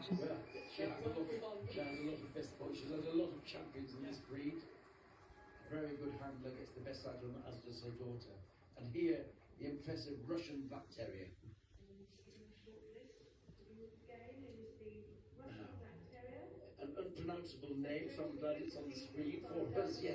Well, she has a lot of, best points. She has a lot of champions in this breed. Very good handler, gets the best out of them, as does her daughter. And here, the impressive Russian Black Terrier. Ah. An unpronounceable name, so I'm glad it's on the screen for us, yes.